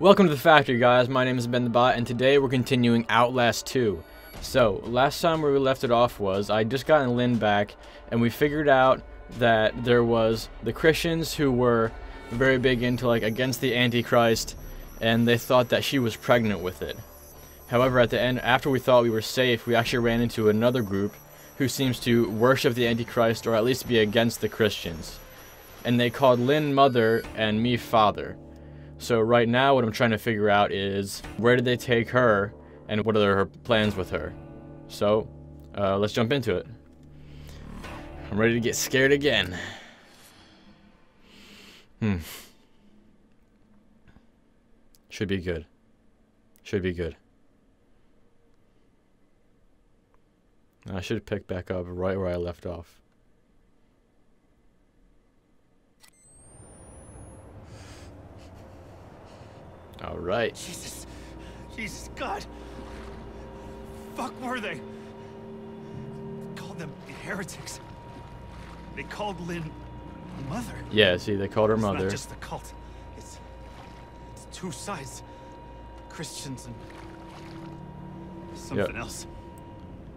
Welcome to the factory, guys. My name is Ben the Bot, and today we're continuing Outlast 2. So, last time where we left it off was I just gotten Lynn back, and we figured out that there was the Christians who were very big into like against the Antichrist, and they thought that she was pregnant with it. However, at the end, after we thought we were safe, we actually ran into another group who seems to worship the Antichrist or at least be against the Christians. And they called Lynn mother and me father. So right now what I'm trying to figure out is where did they take her and what are her plans with her. So uh, let's jump into it. I'm ready to get scared again. Hmm. Should be good. Should be good. I should pick back up right where I left off. All right. Jesus. Jesus, God. Fuck were they? Called them heretics. They called Lynn mother. Yeah, see, they called her It's mother. not just a cult. It's it's two sides. Christians and something else.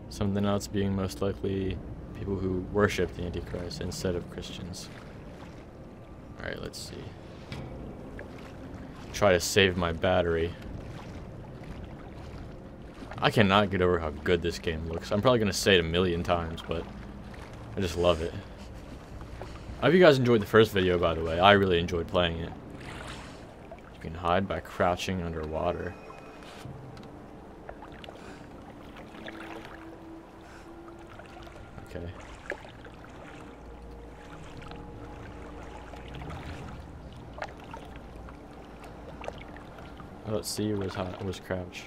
Something else being most likely people who worship the Antichrist instead of Christians. Alright, let's see. Try to save my battery. I cannot get over how good this game looks. I'm probably going to say it a million times, but I just love it. I hope you guys enjoyed the first video, by the way. I really enjoyed playing it. You can hide by crouching underwater. Okay. Oh, let's see was hot was crouch.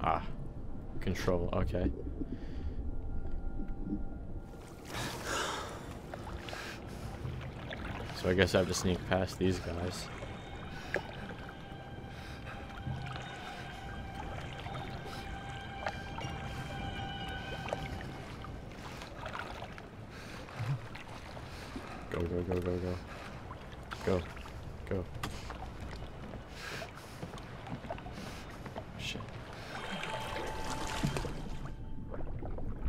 Ah. Control, okay. So I guess I have to sneak past these guys. Go, go, go, go, go. Go. Go. Shit.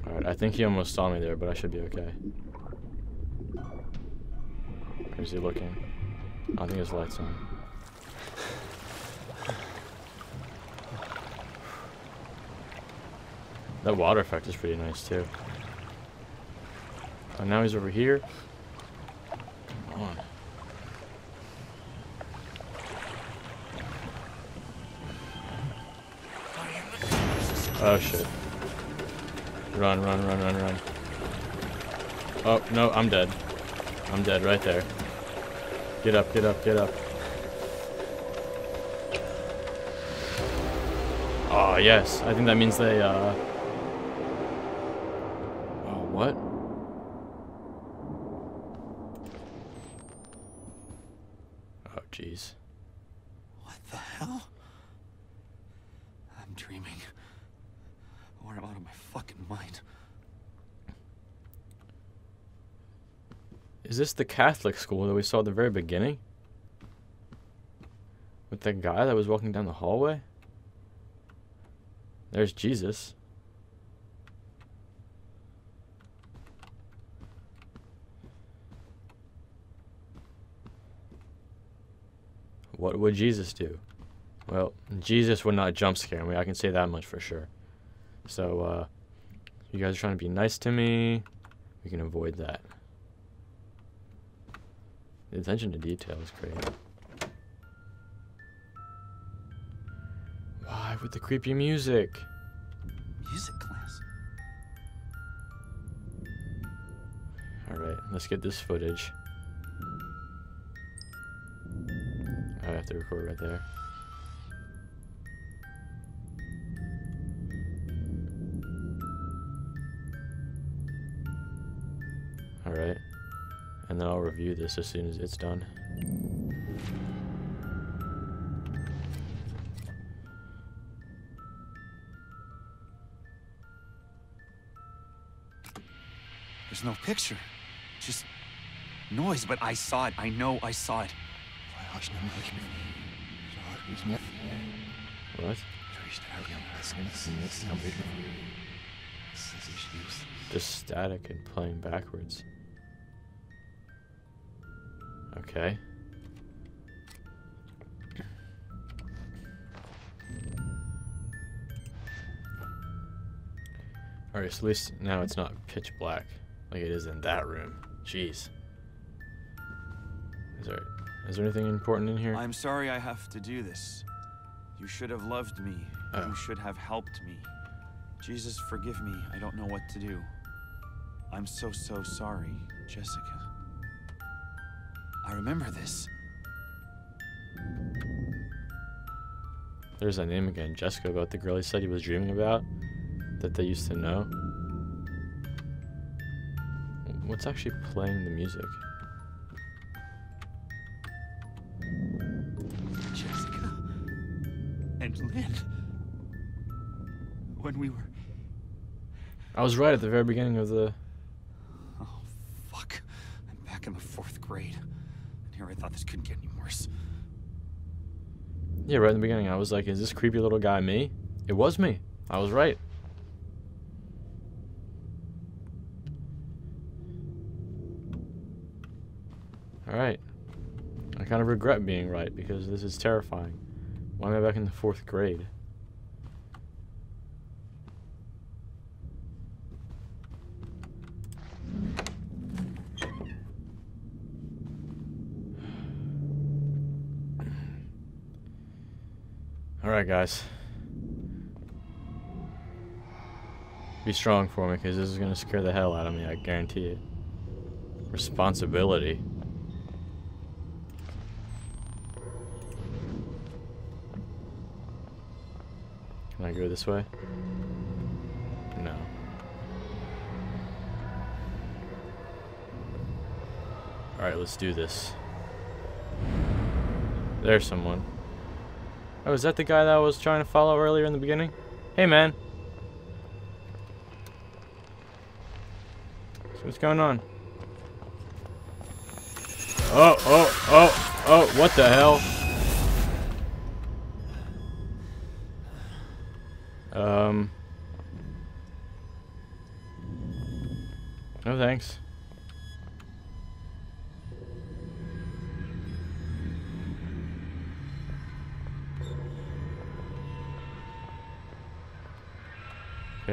Alright, I think he almost saw me there, but I should be okay. Where's he looking? I think his light's on. That water effect is pretty nice too. And now he's over here. On. Oh shit. Run, run, run, run, run. Oh, no, I'm dead. I'm dead right there. Get up, get up, get up. Oh, yes. I think that means they, uh... Oh, what? Oh, jeez. What the hell? I'm dreaming. Or I'm out of my fucking mind. Is this the Catholic school that we saw at the very beginning? With the guy that was walking down the hallway? There's Jesus. What would Jesus do? Well, Jesus would not jump scare me. I can say that much for sure. So, uh, you guys are trying to be nice to me. We can avoid that. The attention to detail is great. Why with the creepy music? Music class. Alright, let's get this footage. Oh, I have to record right there. Then I'll review this as soon as it's done. There's no picture. Just noise, but I saw it. I know I saw it. What? Just static and playing backwards. Okay. Alright, so at least now it's not pitch black like it is in that room. Jeez. Is there, is there anything important in here? I'm sorry I have to do this. You should have loved me. Oh. You should have helped me. Jesus, forgive me. I don't know what to do. I'm so, so sorry, Jessica. I remember this. There's that name again, Jessica, about the girl he said he was dreaming about that they used to know. What's actually playing the music? Jessica and Lynn. When we were. I was right at the very beginning of the. Oh, fuck. I'm back in the fourth grade. And here I thought this couldn't get any worse. Yeah, right in the beginning, I was like, is this creepy little guy me? It was me. I was right. Alright. I kind of regret being right because this is terrifying. Why am I back in the fourth grade? Guys. Be strong for me because this is going to scare the hell out of me, I guarantee it. Responsibility. Can I go this way? No. Alright, let's do this. There's someone. Oh, is that the guy that I was trying to follow earlier in the beginning? Hey, man. So what's going on? Oh, oh, oh, oh, what the hell? Um. No thanks.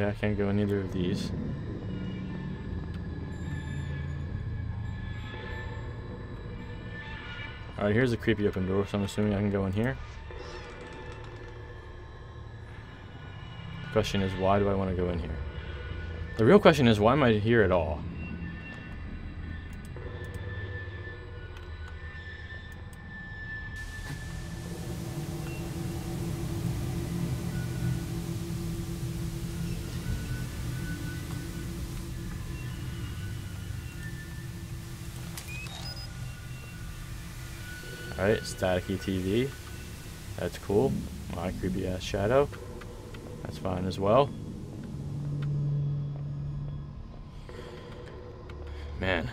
Okay, I can't go in either of these. Alright, here's a creepy open door, so I'm assuming I can go in here. The question is, why do I want to go in here? The real question is, why am I here at all? Alright, staticky TV. That's cool. My creepy ass shadow. That's fine as well. Man.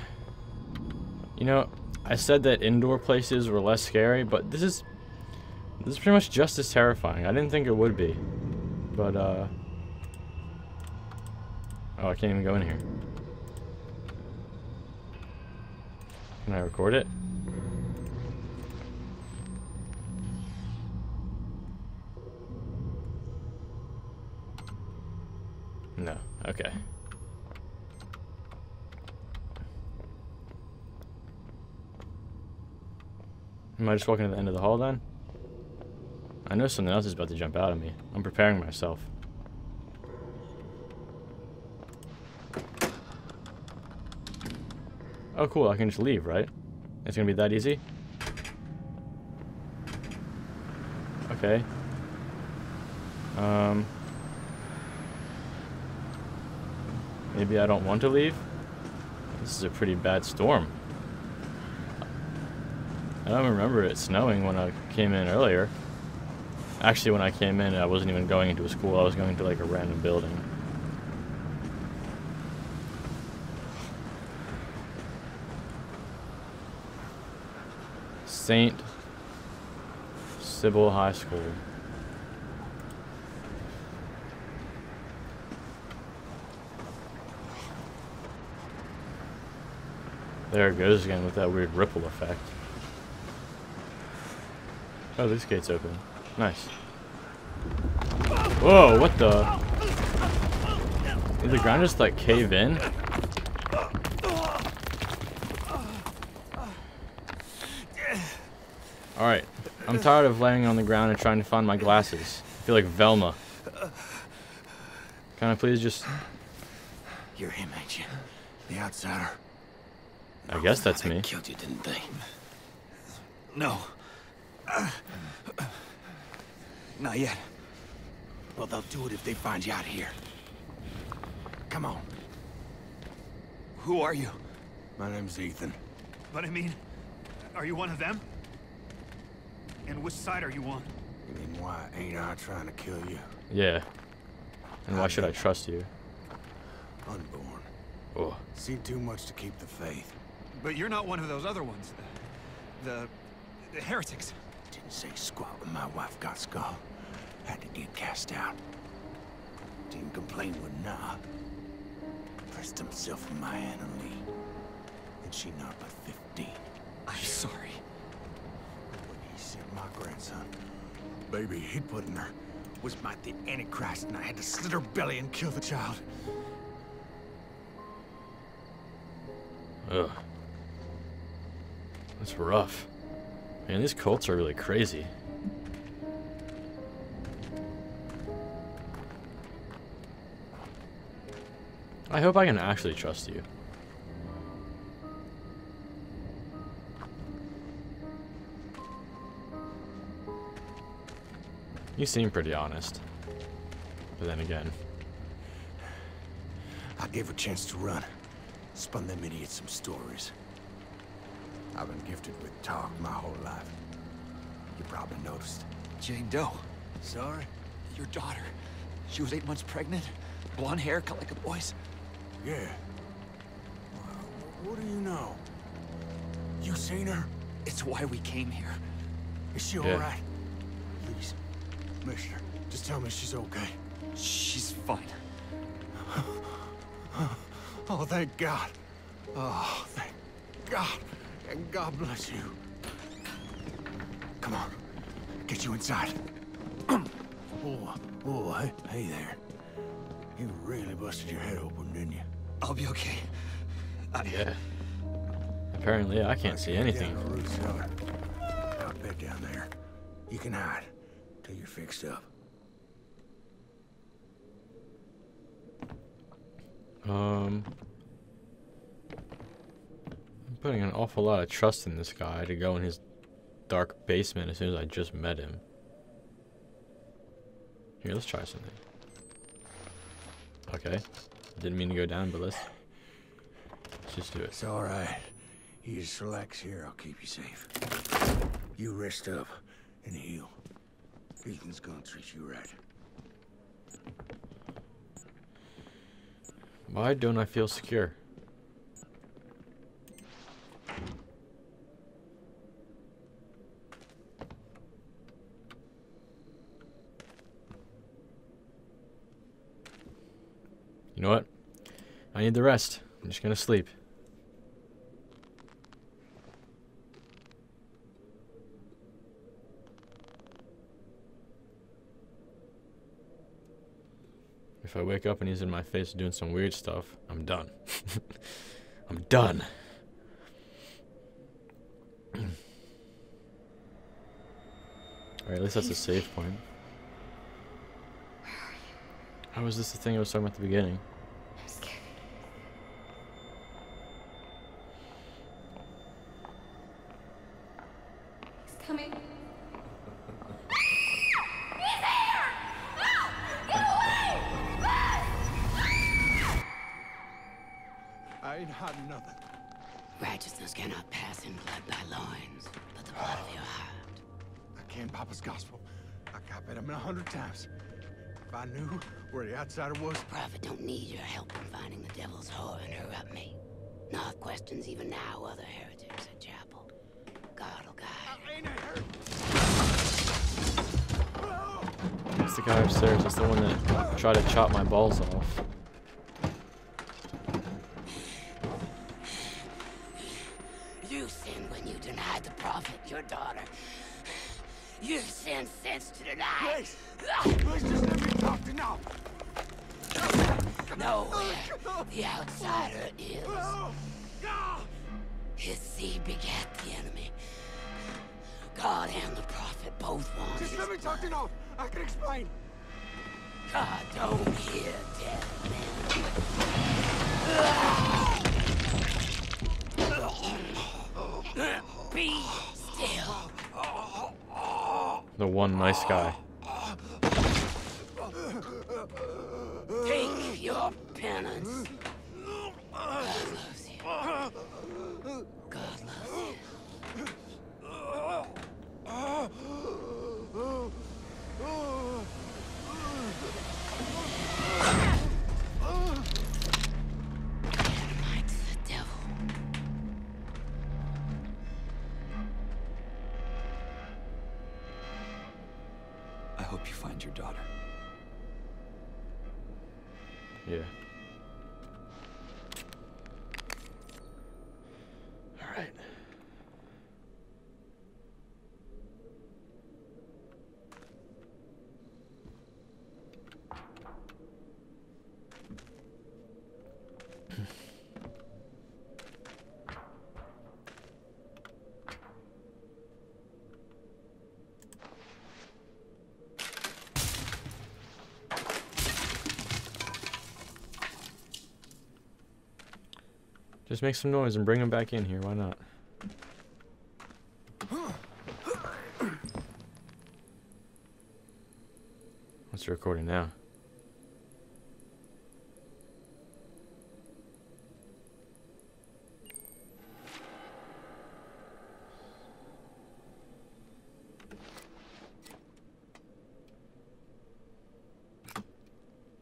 You know, I said that indoor places were less scary, but this is this is pretty much just as terrifying. I didn't think it would be. But uh Oh, I can't even go in here. Can I record it? No. Okay. Am I just walking to the end of the hall then? I know something else is about to jump out of me. I'm preparing myself. Oh cool, I can just leave, right? It's gonna be that easy? Okay. Um... Maybe I don't want to leave? This is a pretty bad storm. I don't remember it snowing when I came in earlier. Actually, when I came in, I wasn't even going into a school. I was going to like a random building. St. Sybil High School. There it goes again with that weird ripple effect. Oh, this gate's open. Nice. Whoa, what the? Did the ground just like cave in? Alright. I'm tired of laying on the ground and trying to find my glasses. I feel like Velma. Can I please just... You're him, ain't you? The outsider. I guess that's me. They killed you, didn't they? No. Not yet. Well, they'll do it if they find you out here. Come on. Who are you? My name's Ethan. But I mean, are you one of them? And which side are you on? You mean why ain't I trying to kill you? Yeah. And why should I trust you? Unborn. Oh. Seen too much to keep the faith. But you're not one of those other ones. The, the, the heretics. Didn't say squat when my wife got skull. Had to get cast out. Didn't complain with Knoth. Pressed himself in my Anna Lee. And she not but 15. I'm sorry. When he sent my grandson, baby he'd put in her, was my the Antichrist, and I had to slit her belly and kill the child. Ugh. That's rough. Man, these cults are really crazy. I hope I can actually trust you. You seem pretty honest. But then again, I gave her a chance to run. Spun them idiots some stories. I've been gifted with talk my whole life. You probably noticed. Jane Doe. Sorry? Your daughter. She was eight months pregnant. Blonde hair, cut like a boy's. Yeah. What do you know? You seen her? It's why we came here. Is she Yeah. alright? Please, mister, just tell me she's okay. She's fine. Oh, thank God. Oh, thank God. And God bless you. Come on. Get you inside. oh, oh, hey, hey there. You really busted your head open, didn't you? I'll be okay. I, yeah. Apparently, I can't see anything. Down the root. Out bed down there. You can hide till you're fixed up. Um, I'm putting an awful lot of trust in this guy to go in his dark basement as soon as I just met him. Here, let's try something. Okay. Didn't mean to go down, but let's, let's just do it. It's all right. You just relax here. I'll keep you safe. You rest up and heal. Ethan's gonna treat you right. Why don't I feel secure? You know what? Need the rest. I'm just gonna sleep. If I wake up and he's in my face doing some weird stuff, I'm done. I'm done. Alright, at least that's a safe point. How was this the thing I was talking about at the beginning? questions even Knoth other heretics at chapel. God'll oh guide. Uh, it's the guy upstairs. It's the one that tried to chop my balls off. You sinned when you denied the prophet your daughter. You've sinned since to deny. Please, please just let me talk to now. No, the outsider is. His seed begat the enemy. God and the prophet both want Just his let me talk to Knoth. I can explain. God don't hear dead men. Be still. The one nice guy. Take your penance. God loves you. I hope you find your daughter. Yeah. Alright. Just make some noise and bring him back in here. Why not? What's recording now?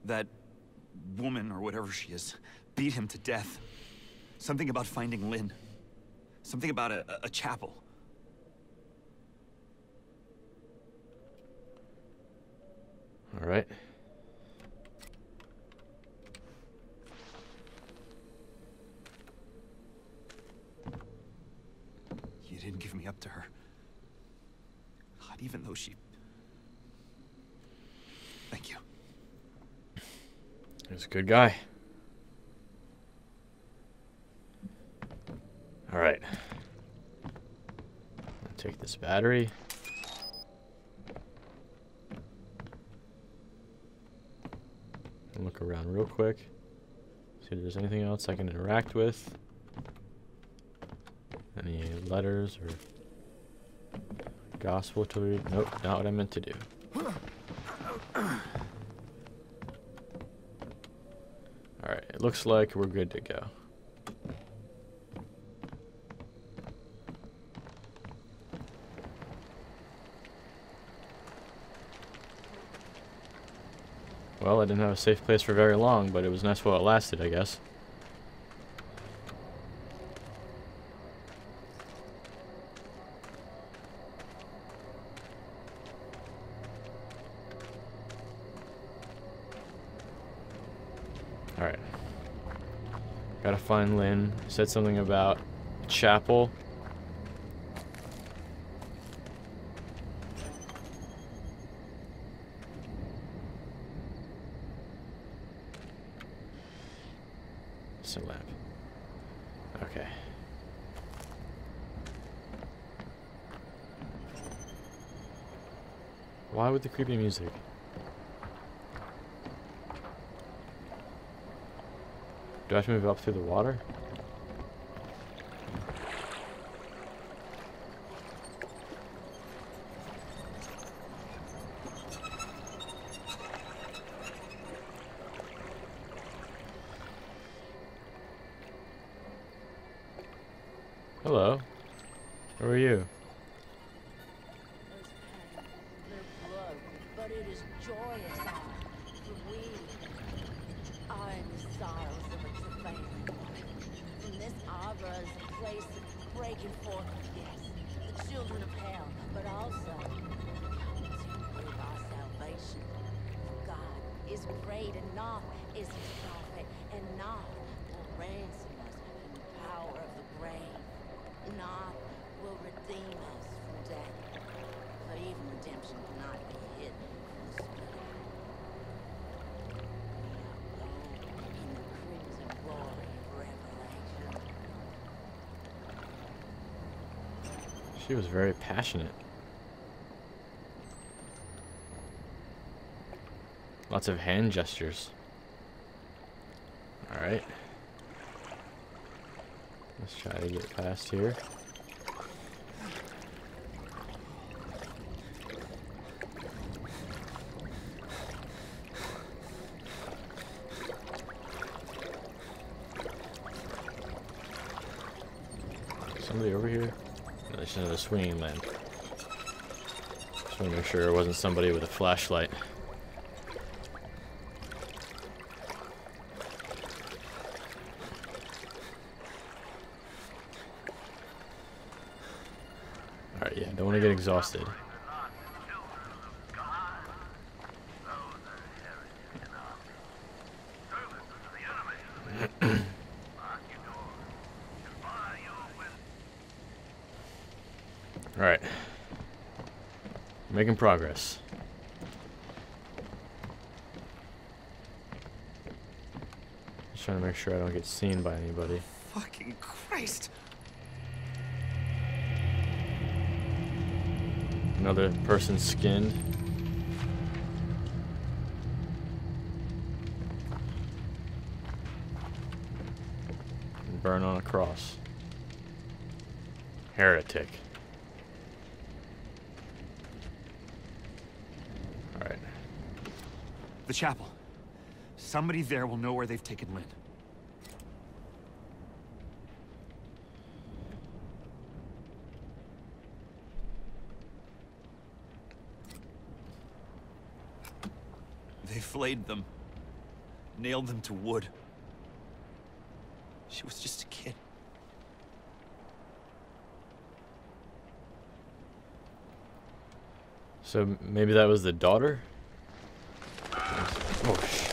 That woman, or whatever she is, beat him to death. Something about finding Lynn. Something about a, a- a chapel. Alright. You didn't give me up to her. Not even though she... Thank you. He's a good guy. Alright. Take this battery. Look around real quick. See if there's anything else I can interact with. Any letters or gospel to read? Nope, not what I meant to do. Alright, it looks like we're good to go. Well, I didn't have a safe place for very long, but it was nice while it lasted, I guess. Alright. Gotta find Lynn. Said something about chapel. It's a lamp. Okay. Why with the creepy music? Do I have to move up through the water? Lots of hand gestures. Alright. Let's try to get past here. Somebody over here? No, there's another swinging man. Just want to make sure it wasn't somebody with a flashlight. Alright, yeah, don't want to get exhausted. Alright. Making progress. Just trying to make sure I don't get seen by anybody. Fucking Christ! Another person skinned. And burn on a cross. Heretic. Alright. The chapel. Somebody there will know where they've taken Lynn. Flayed them. Nailed them to wood. She was just a kid. So maybe that was the daughter? Oh, sh-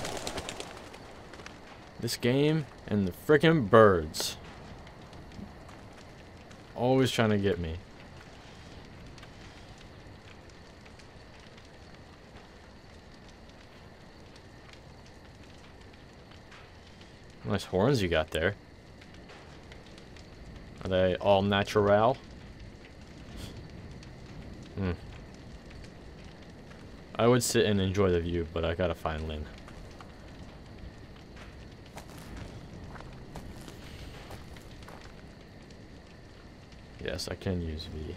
This game and the frickin' birds. Always trying to get me. Nice horns you got there. Are they all natural? Hmm. I would sit and enjoy the view, but I gotta find Lynn. Yes, I can use V.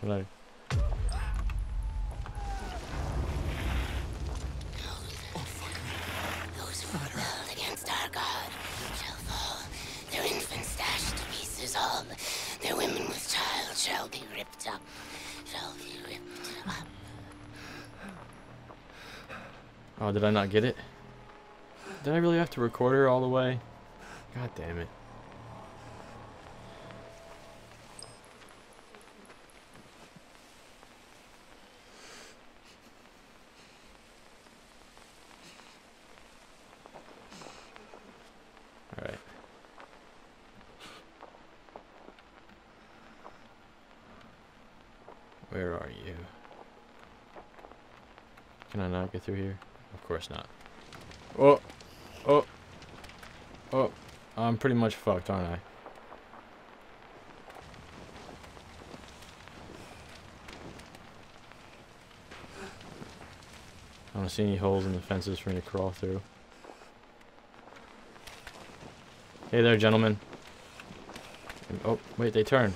But I Those who rebelled against our God shall fall. Their infants dashed to pieces all. Their women with child shall be ripped up. Shall be ripped up. Oh, did I not get it? Did I really have to record her all the way? God damn it. Alright. Where are you? Can I not get through here? Of course not. Oh, oh, oh. I'm pretty much fucked, aren't I? I don't see any holes in the fences for me to crawl through. Hey there, gentlemen. Oh, wait, they turn.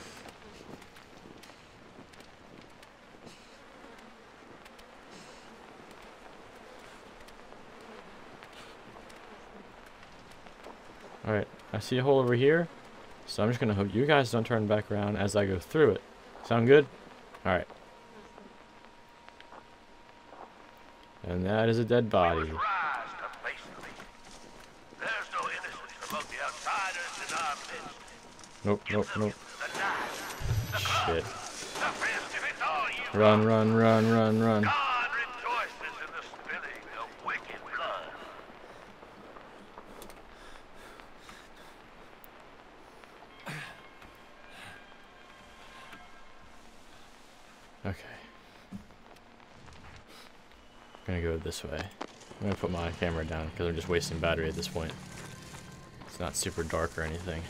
see a hole over here. So I'm just going to hope you guys don't turn back around as I go through it. Sound good? All right. And that is a dead body. Nope, nope, nope. Shit. Run, run, run, run, run. This way. I'm gonna put my camera down because I'm just wasting battery at this point. It's not super dark or anything.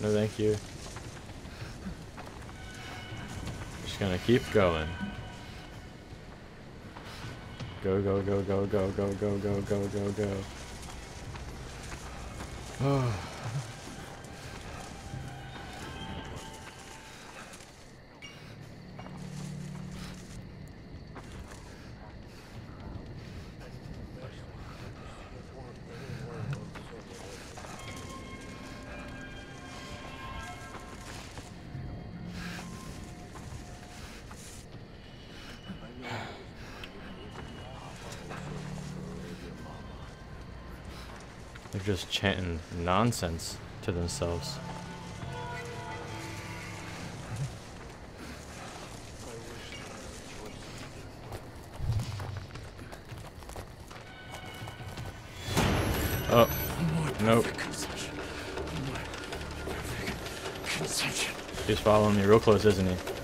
No, thank you. Just gonna keep going. Go, go, go, go, go, go, go, go, go, go, go. Oh. Just chanting nonsense to themselves. Oh, nope. He's following me real close, isn't he?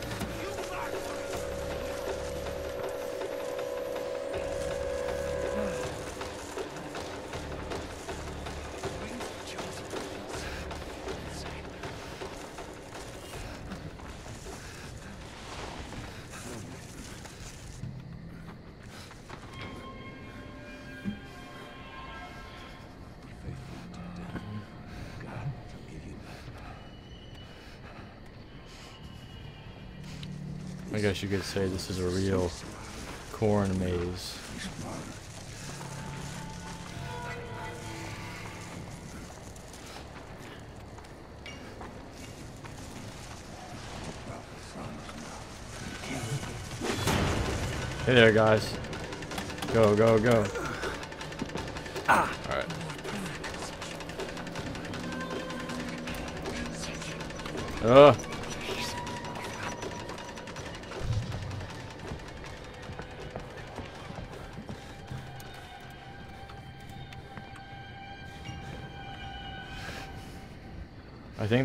I guess you could say this is a real corn maze. Hey there, guys. Go, go, go. Alright. Ugh. I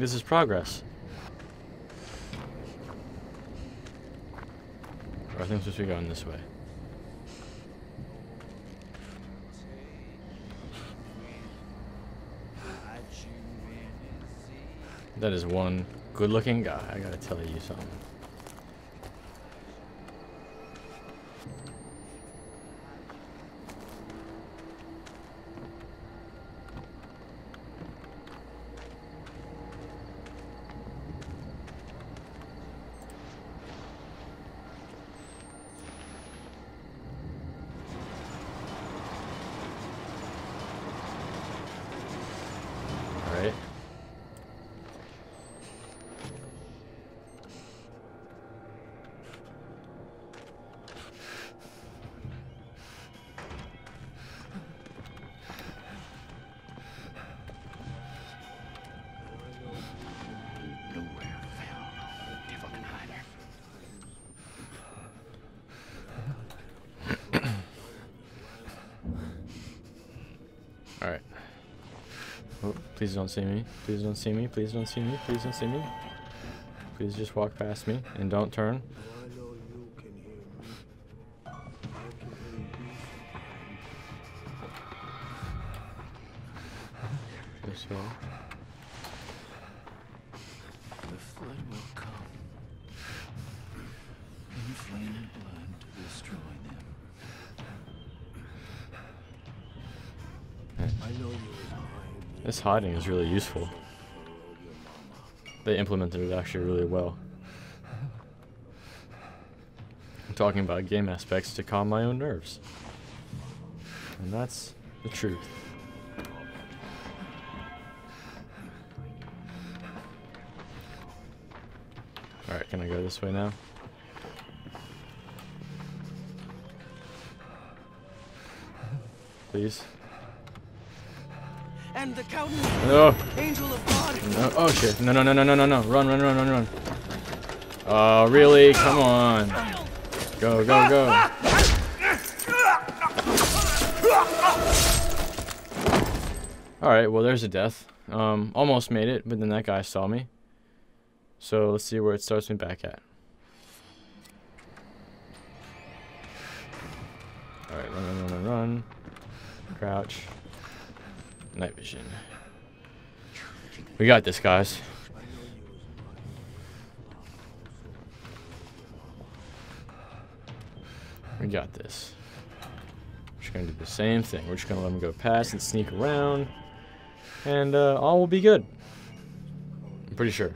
think this is progress. Or I think it's supposed to be going this way. That is one good looking guy, I gotta tell you something. Please don't see me. Please don't see me. Please don't see me. Please don't see me. Please just walk past me and don't turn. hiding is really useful. They implemented it actually really well. I'm talking about game aspects to calm my own nerves. And that's the truth. Alright, can I go this way now? Please? And the Count, No! Angel of God. no! Oh shit. No, no, no, no, no, no, no. Run, run, run, run, run. Oh, really? Come on. Go, go, go. Alright, well, there's a death. Um, almost made it, but then that guy saw me. So let's see where it starts me back at. We got this, guys. We got this. We're just gonna do the same thing. We're just gonna let him go past and sneak around. And uh, all will be good. I'm pretty sure.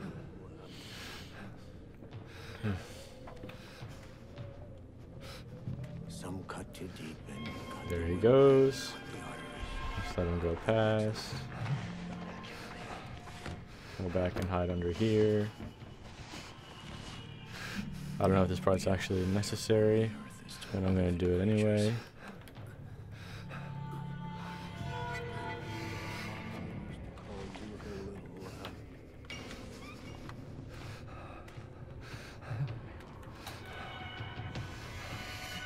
Here. I don't know if this part's actually necessary, but I'm gonna do it anyway.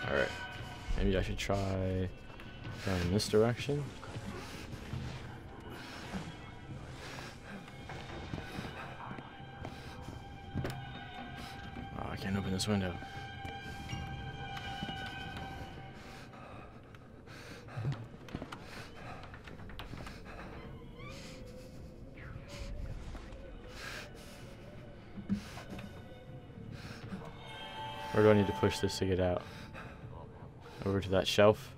Alright. Maybe I should try going in this direction. This window. Where do I need to push this to get out? Over to that shelf.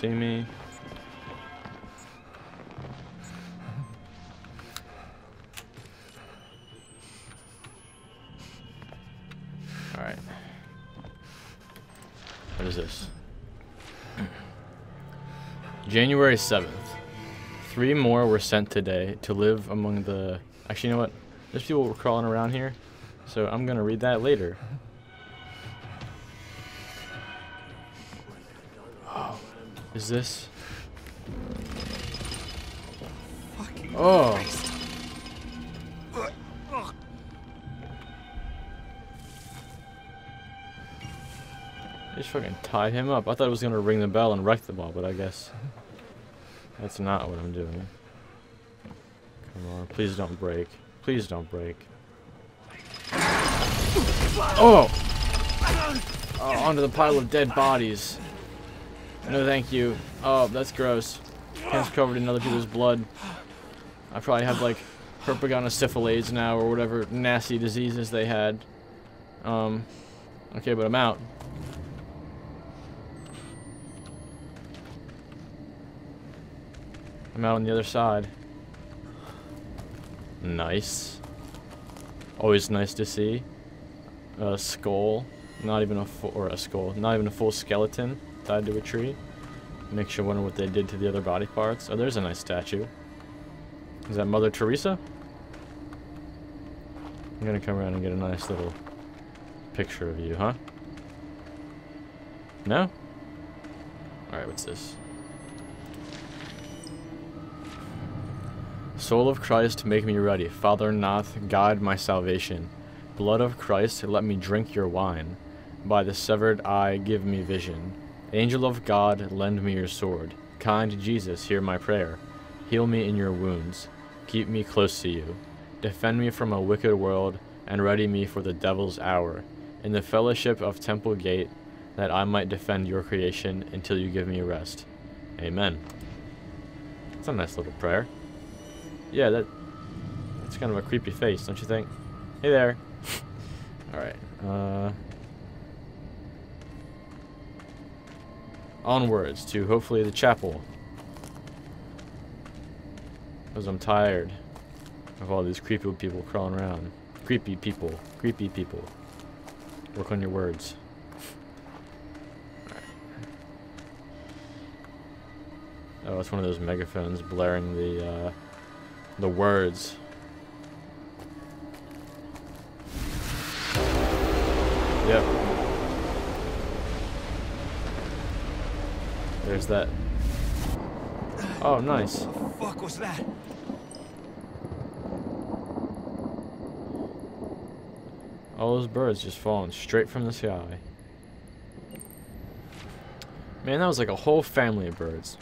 See me. Alright. What is this? January 7th. Three more were sent today to live among the. Actually, you know what? There's people crawling around here. So I'm going to read that later. Is this. Oh. They just fucking tied him up. I thought it was gonna ring the bell and wreck the ball, but I guess that's not what I'm doing. Come on, please don't break. Please don't break. Oh! Oh, onto the pile of dead bodies. No, thank you. Oh, that's gross. Hands covered in other people's blood. I probably have like herpetogonosyphilis now or whatever nasty diseases they had. Um, okay, but I'm out. I'm out on the other side. Nice. Always nice to see. A skull. Not even a full, or a skull. Not even a full skeleton tied to a tree. Makes you wonder what they did to the other body parts. Oh, there's a nice statue. Is that Mother Teresa? I'm gonna come around and get a nice little picture of you, huh? No? Alright, what's this? Soul of Christ, make me ready. Father Knoth, guide my salvation. Blood of Christ, let me drink your wine. By the severed eye, give me vision. Angel of God, lend me your sword. Kind Jesus, hear my prayer. Heal me in your wounds. keep me close to you. Defend me from a wicked world, and ready me for the devil's hour. In the fellowship of Temple Gate, that I might defend your creation until you give me rest. Amen. That's a nice little prayer. Yeah, that that's kind of a creepy face, don't you think? Hey there. Alright. Uh onwards to hopefully the chapel. Because I'm tired of all these creepy people crawling around. Creepy people. Creepy people. Work on your words. Oh, it's one of those megaphones blaring the uh, the words. Yep. There's that. Oh, nice. What the fuck was that? All those birds just falling straight from the sky. Man, that was like a whole family of birds.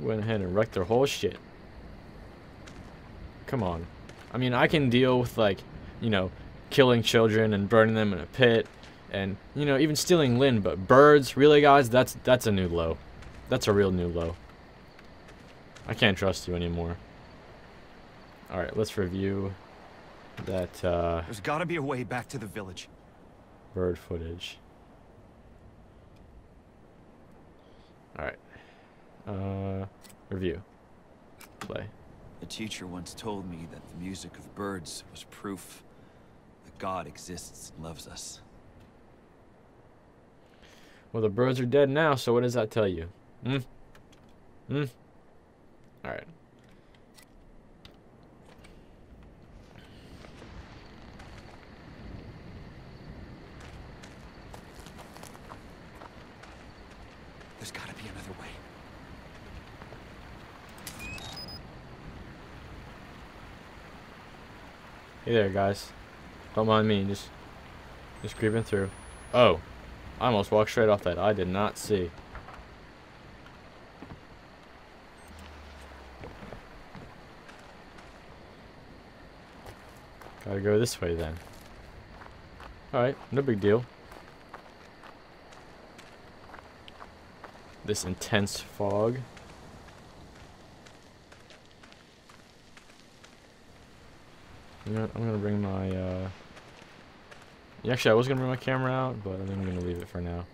Went ahead and wrecked their whole shit. Come on. I mean, I can deal with, like, you know, killing children and burning them in a pit and, you know, even stealing Lynn, but birds, really, guys, that's that's a new low. That's a real new low. I can't trust you anymore. Alright, let's review that, uh... There's gotta be a way back to the village. Bird footage. Alright. Uh, review. Play. A teacher once told me that the music of birds was proof that God exists and loves us. Well, the birds are dead now, so what does that tell you? Hmm? Hmm? Alright. There's gotta be another way. Hey there, guys. Don't mind me, just, just creeping through. Oh, I almost walked straight off that. I did not see. Gotta go this way then. Alright, no big deal. This intense fog. Know what, I'm gonna bring my, uh... Actually, I was gonna bring my camera out, but I'm gonna leave it for now.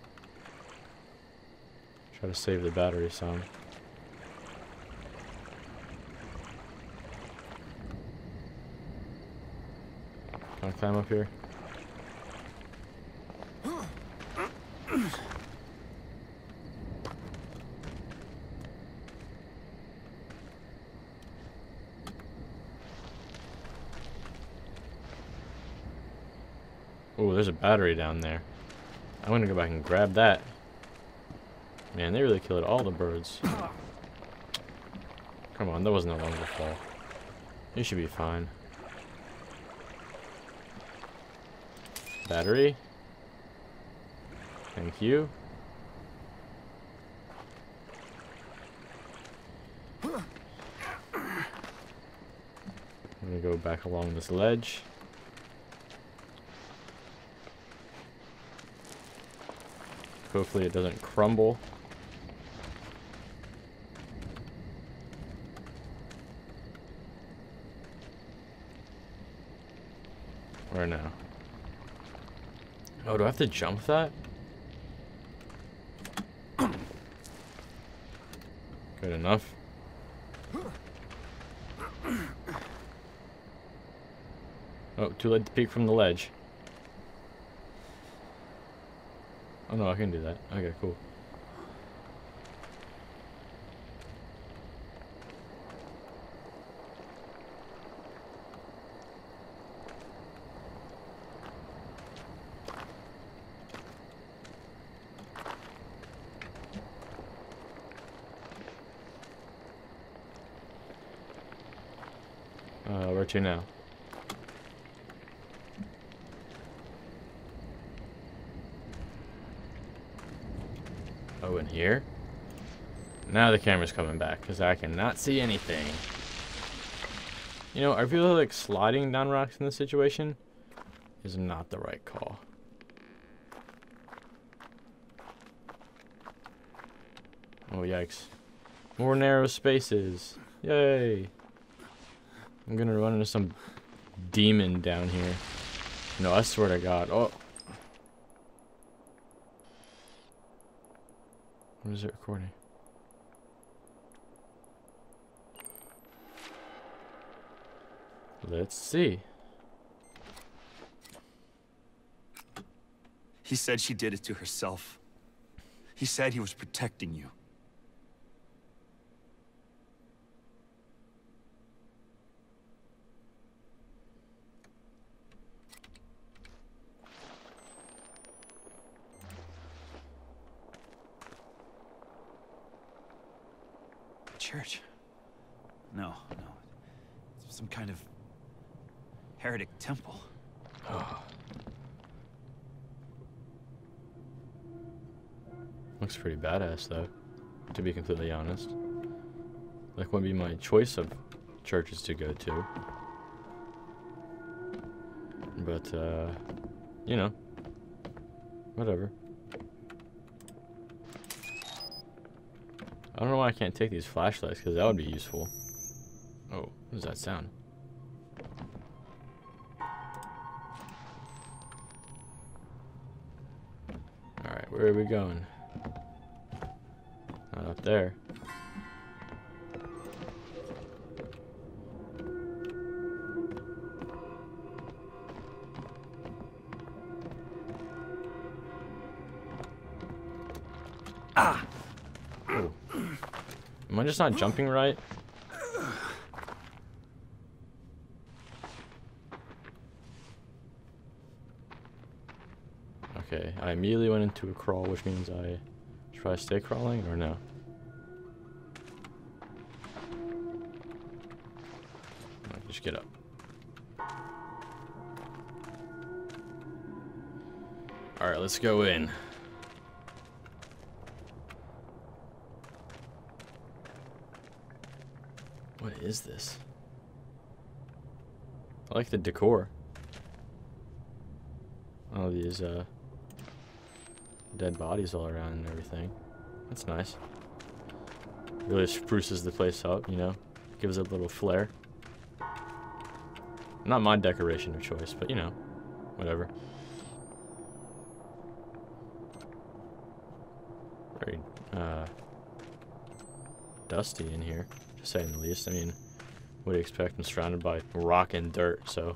Try to save the battery some. Can I climb up here? Oh, there's a battery down there. I'm gonna go back and grab that. Man, they really killed all the birds. Come on, that wasn't a longer fall. You should be fine. Battery. Thank you. I'm gonna go back along this ledge. Hopefully it doesn't crumble. Where now? Oh, do I have to jump that? Good enough. Oh, too late to peek from the ledge. Oh no, I can do that. Okay, cool. Uh, where to now? Here? Now the camera's coming back, because I cannot see anything. You know, I feel like sliding down rocks in this situation is not the right call. Oh, yikes. More narrow spaces. Yay. I'm gonna run into some demon down here. No, I swear to God. Oh. What is it recording? Let's see. He said she did it to herself. He said he was protecting you. Church? No, no. It's some kind of heretic temple. Looks pretty badass though, to be completely honest. Like would be my choice of churches to go to. But uh you know. Whatever. I don't know why I can't take these flashlights, because that would be useful. Oh, what does that sound? Where are we going? Not up there. Ah! Am I just not jumping right? Okay, I immediately went into a crawl, which means I try to stay crawling, or no? No, just get up. Alright, let's go in. What is this? I like the decor. All these uh, dead bodies all around and everything. That's nice. Really spruces the place up, you know? Gives it a little flair. Not my decoration of choice, but you know, whatever. Very uh, dusty in here, to say the least. I mean, what do you expect? I'm surrounded by rock and dirt, so.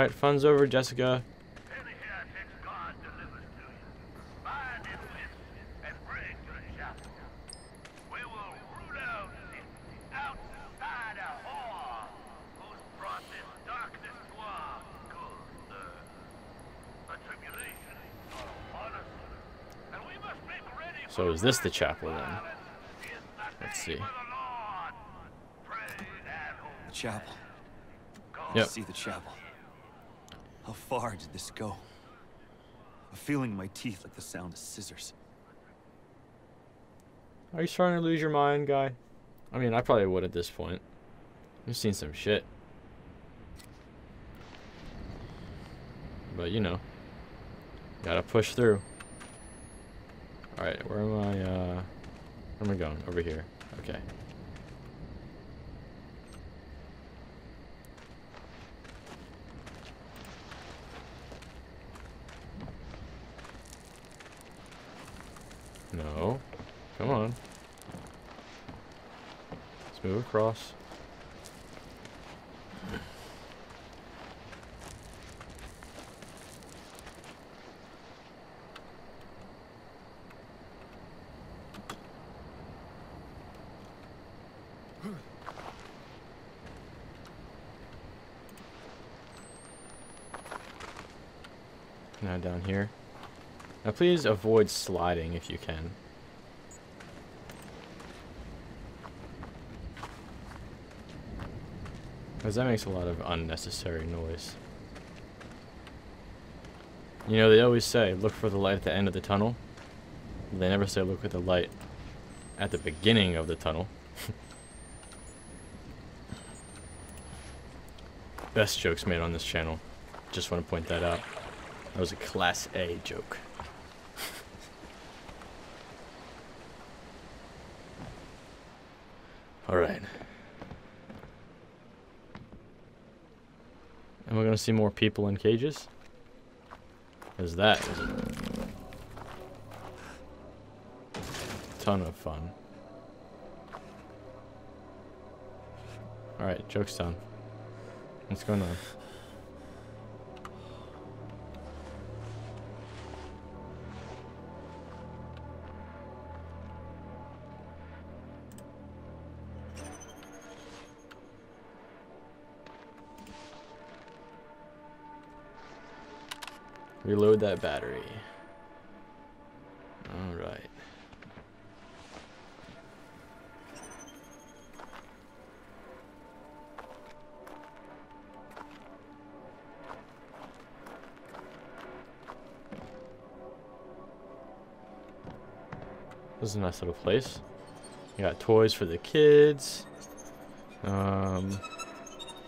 must make over, Jessica. So is this the chapel then? violence in the Let's see. the Lord. Pray and hope. The chapel. Yep. See the chapel. How far did this go? I'm feeling my teeth like the sound of scissors. Are you starting to lose your mind, guy? I mean, I probably would at this point. I've seen some shit. But, you know. Gotta push through. Alright, where am I, uh... Where am I going? Over here. Okay. across. now down here. Now please avoid sliding if you can. Because that makes a lot of unnecessary noise. You know, they always say, look for the light at the end of the tunnel. They never say look at the light at the beginning of the tunnel. Best jokes made on this channel. Just want to point that out. That was a class A joke. Alright. Gonna see more people in cages? Because that is a ton of fun. Alright, joke's done. What's going on? Reload that battery. Alright. This is a nice little place. You got toys for the kids. Um,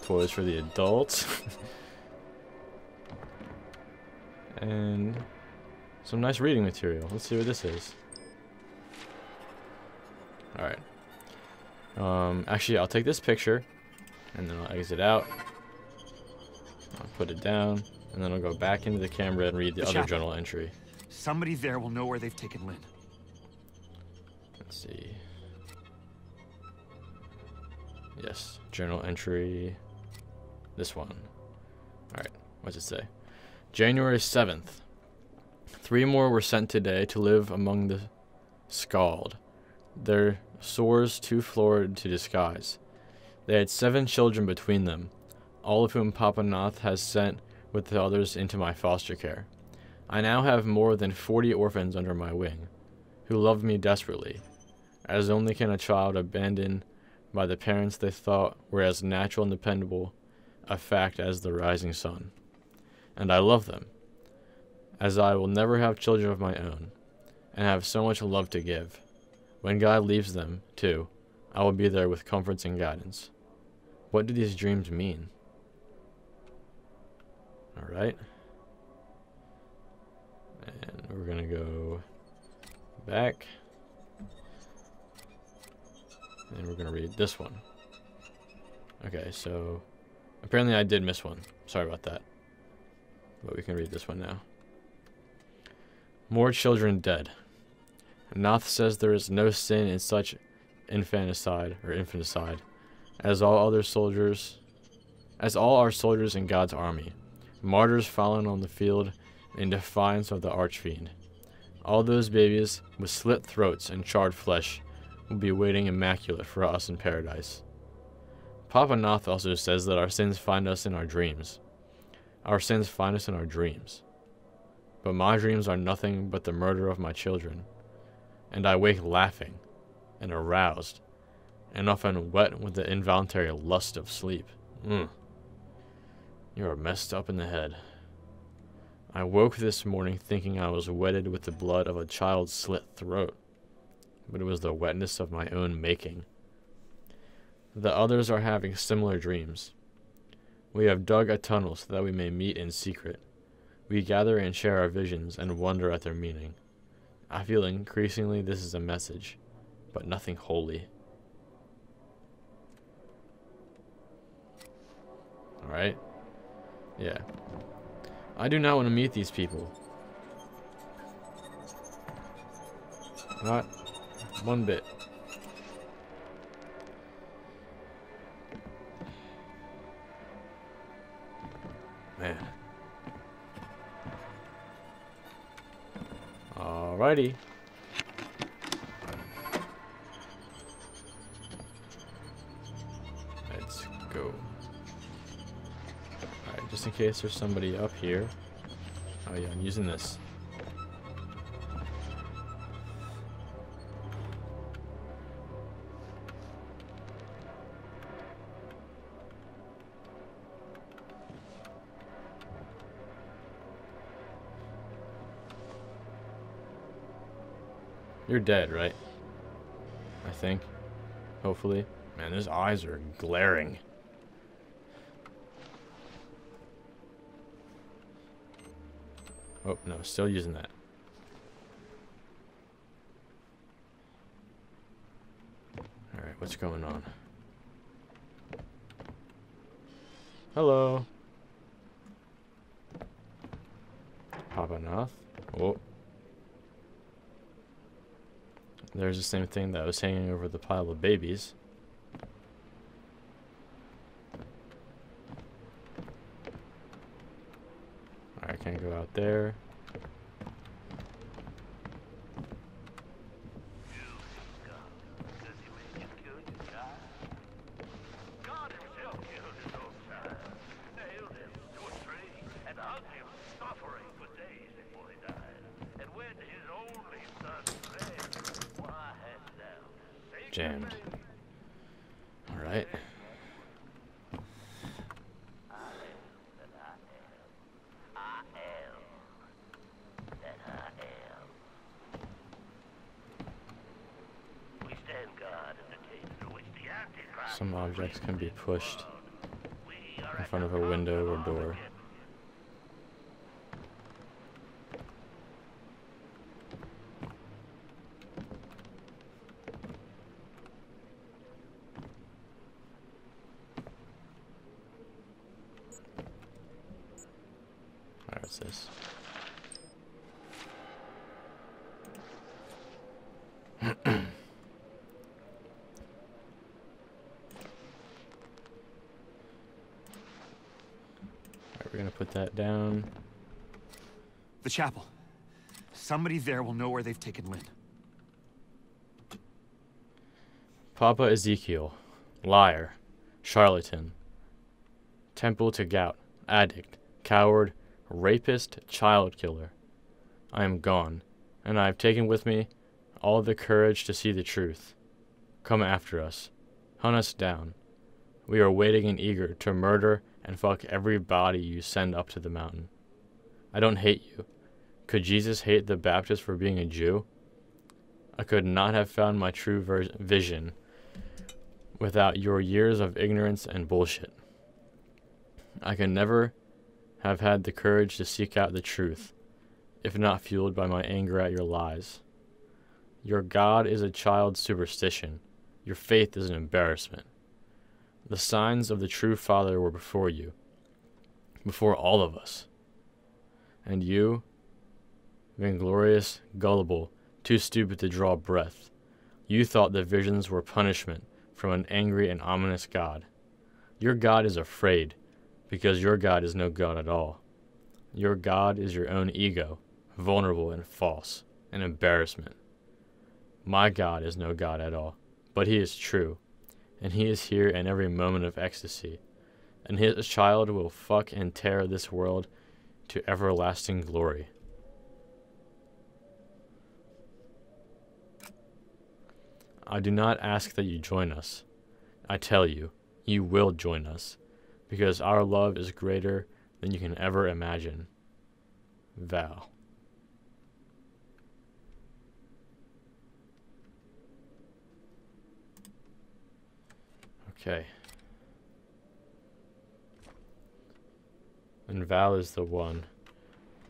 toys for the adults. and some nice reading material. Let's see what this is. Alright. Um, actually, I'll take this picture, and then I'll exit out. I'll put it down, and then I'll go back into the camera and read the, The other chapel. journal entry. Somebody there will know where they've taken Lynn. Let's see. Yes, journal entry. This one. Alright, what's it say? January 7th. Three more were sent today to live among the Scalled. Their sores too florid to disguise. They had seven children between them, all of whom Papa Knoth has sent with the others into my foster care. I now have more than 40 orphans under my wing, who love me desperately, as only can a child abandoned by the parents they thought were as natural and dependable a fact as the rising sun. And I love them, as I will never have children of my own, and have so much love to give. When God leaves them, too, I will be there with comforts and guidance. What do these dreams mean? Alright. And we're gonna go back. And we're gonna read this one. Okay, so apparently I did miss one. Sorry about that. But we can read this one now. More children dead. Knoth says there is no sin in such infanticide or infanticide, as all other soldiers, as all our soldiers in God's army, martyrs fallen on the field in defiance of the archfiend. All those babies with slit throats and charred flesh will be waiting immaculate for us in paradise. Papa Knoth also says that our sins find us in our dreams. Our sins find us in our dreams. But my dreams are nothing but the murder of my children, and I wake laughing and aroused, and often wet with the involuntary lust of sleep. Mm. You are messed up in the head. I woke this morning thinking I was wetted with the blood of a child's slit throat, but it was the wetness of my own making. The others are having similar dreams. We have dug a tunnel so that we may meet in secret. We gather and share our visions and wonder at their meaning. I feel increasingly this is a message, but nothing holy. Alright? Yeah. I do not want to meet these people. Not one bit. Alrighty. Let's go. Alright, just in case there's somebody up here, Oh yeah, I'm using this. You're dead, right? I think. Hopefully. Man, his eyes are glaring. Oh, no, still using that. Alright, what's going on? Hello. Papa Knoth. Oh. There's the same thing that was hanging over the pile of babies. I can't go out there. God himself killed his own son, nailed him to a tree, and hung him suffering for days before he died. And when his only son fled, why hand down sacred Jammed. faith, Alright. I am that I am. We stand guard at the gate through which the Antichrist Some objects can be pushed in front of a window or door. again. Alright, what's this? Alright, we're gonna put that down. The chapel. Somebody there will know where they've taken Lynn. Papa Ezekiel, liar, charlatan, temple to gout, addict, coward, rapist, child killer. I am gone, and I have taken with me all the courage to see the truth. Come after us, hunt us down. We are waiting and eager to murder and fuck every body you send up to the mountain. I don't hate you. Could Jesus hate the Baptist for being a Jew? I could not have found my true vision without your years of ignorance and bullshit. I could never have had the courage to seek out the truth, if not fueled by my anger at your lies. Your God is a child's superstition. Your faith is an embarrassment. The signs of the true Father were before you, before all of us. And you, vainglorious, gullible, too stupid to draw breath, you thought the visions were punishment from an angry and ominous God. Your God is afraid, because your God is no God at all. Your God is your own ego, vulnerable and false, an embarrassment. My God is no God at all, but He is true, and He is here in every moment of ecstasy, and His child will fuck and tear this world to everlasting glory. I do not ask that you join us. I tell you, you will join us, because our love is greater than you can ever imagine. Val. Okay. And Val is the one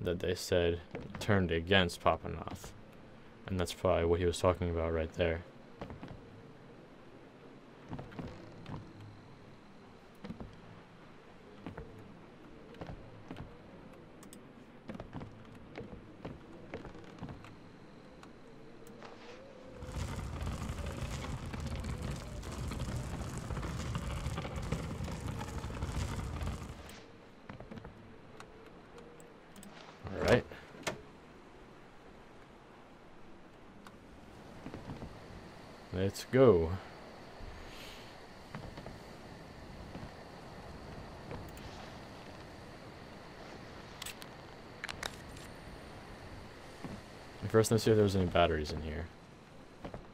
that they said turned against Papa Knoth. And that's probably what he was talking about right there. Alright. Let's go. First, let's see if there's any batteries in here.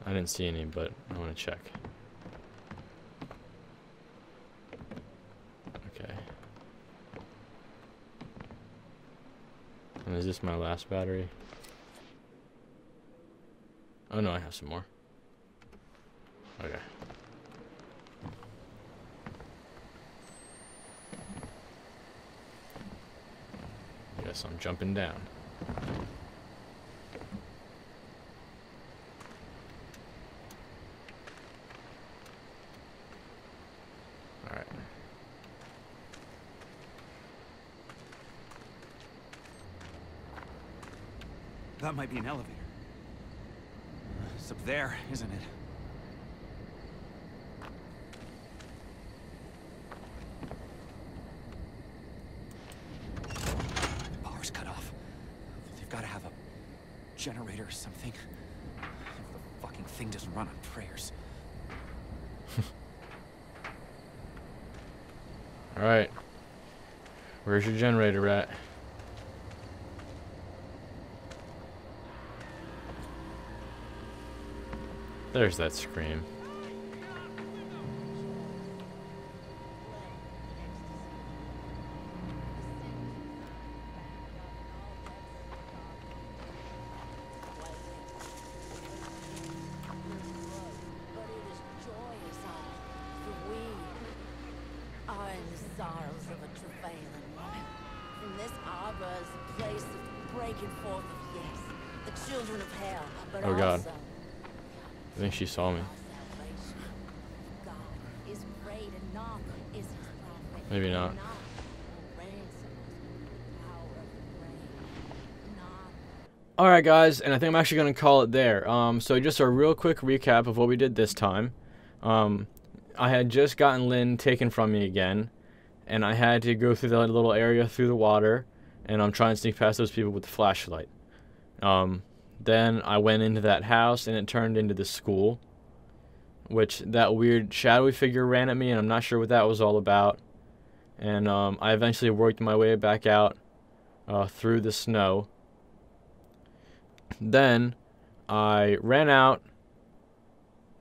I didn't see any, but I want to check. Okay. And is this my last battery? Oh no, I have some more. Okay. Guess I'm jumping down. Alright. That might be an elevator. It's up there, isn't it? The power's cut off. They've got to have a generator or something. If the fucking thing doesn't run on prayers. Alright. Where's your generator at? There's that scream. Power saw me. grave. None Alright guys, and I think I'm actually going to call it there. Um, so just a real quick recap of what we did this time. Um, I had just gotten Lynn taken from me again, and I had to go through that little area through the water, and I'm trying to sneak past those people with the flashlight. Um, then I went into that house, and it turned into the school, which that weird shadowy figure ran at me, and I'm not sure what that was all about. And um, I eventually worked my way back out uh, through the snow. Then I ran out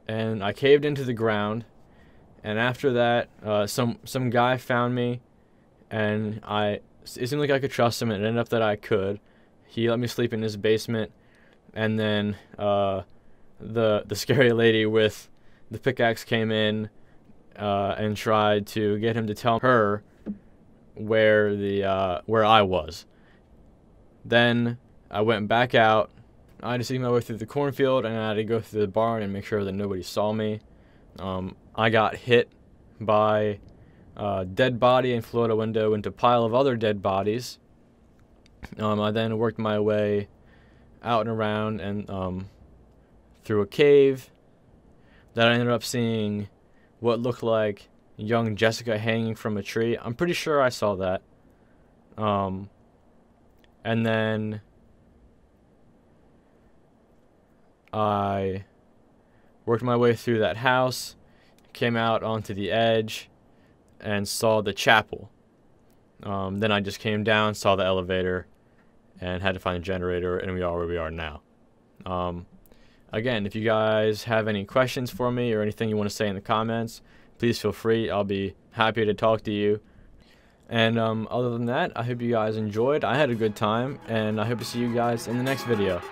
and I caved into the ground. And after that, uh, some some guy found me, and I it seemed like I could trust him. And it ended up that I could. He let me sleep in his basement, and then uh, the the scary lady with the pickaxe came in uh, and tried to get him to tell her where the uh, where I was. Then I went back out. I had to see my way through the cornfield, and I had to go through the barn and make sure that nobody saw me. Um, I got hit by a dead body and flew out a window into a pile of other dead bodies. Um, I then worked my way out and around and um, through a cave. That I ended up seeing what looked like young Jessica hanging from a tree. I'm pretty sure I saw that. Um, and then I worked my way through that house, came out onto the edge, and saw the chapel. Um, then I just came down, saw the elevator, and had to find a generator, and we are where we are now. Um, again, if you guys have any questions for me or anything you want to say in the comments, please feel free. I'll be happy to talk to you. And um, other than that, I hope you guys enjoyed. I had a good time, and I hope to see you guys in the next video.